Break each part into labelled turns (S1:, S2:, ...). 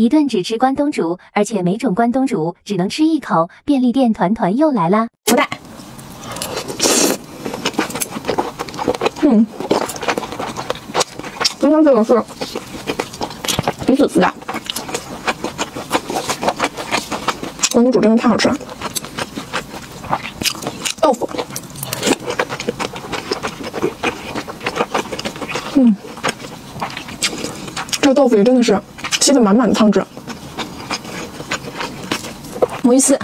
S1: 一顿只吃关东煮，而且每种关东煮只能吃一口。便利店团团又来啦！
S2: 不带。嗯，今天这个是鱼子丝的关东煮，真的太好吃了。豆腐，嗯，这豆腐也真的是吸的满满的汤汁。魔芋丝，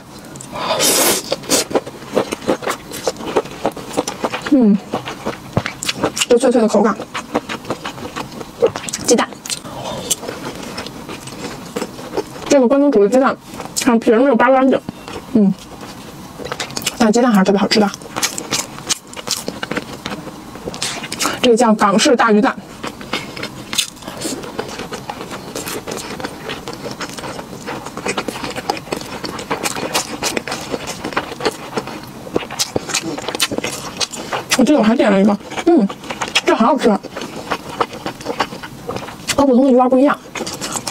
S2: 嗯。这脆脆的口感，鸡蛋，这个关东煮的鸡蛋，看皮儿没有扒干净，嗯，但鸡蛋还是特别好吃的。这个叫港式大鱼蛋，我记得我还点了一个，嗯。这好好吃，和普通的鱼丸不一样，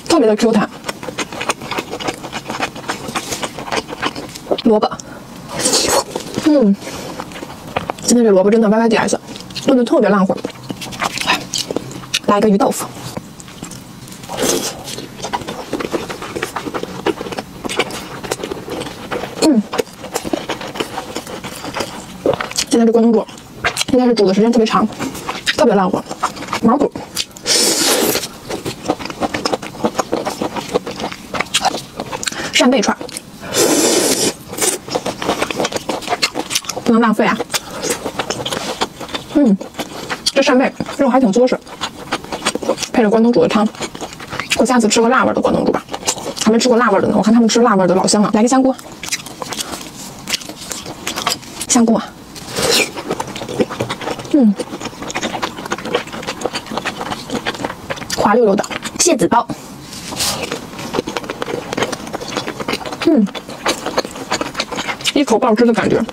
S2: 特别的 Q 弹。萝卜，嗯，今天这萝卜真的 Y Y D S，炖的特别烂乎。来一个鱼豆腐，嗯，今天这关东煮应该是煮的时间特别长。特别烂乎，毛肚，扇贝串，不能浪费啊！嗯，这扇贝肉还挺多实，配着关东煮的汤，我下次吃个辣味的关东煮吧。还没吃过辣味的呢，我看他们吃辣味的老香了。来个香菇，香菇啊，嗯。滑溜溜的蟹子包，嗯，一口爆汁的感觉。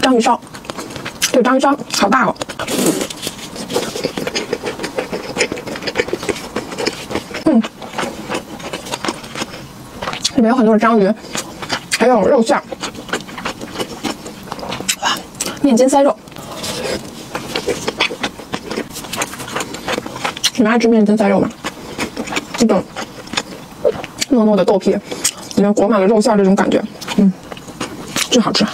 S2: 章鱼烧，这个章鱼烧好大哦。嗯，里面有很多的章鱼，还有肉馅哇，面筋塞肉。你们爱吃面筋塞肉吗？这种糯糯的豆皮，里面裹满了肉馅，这种感觉，嗯，真好吃。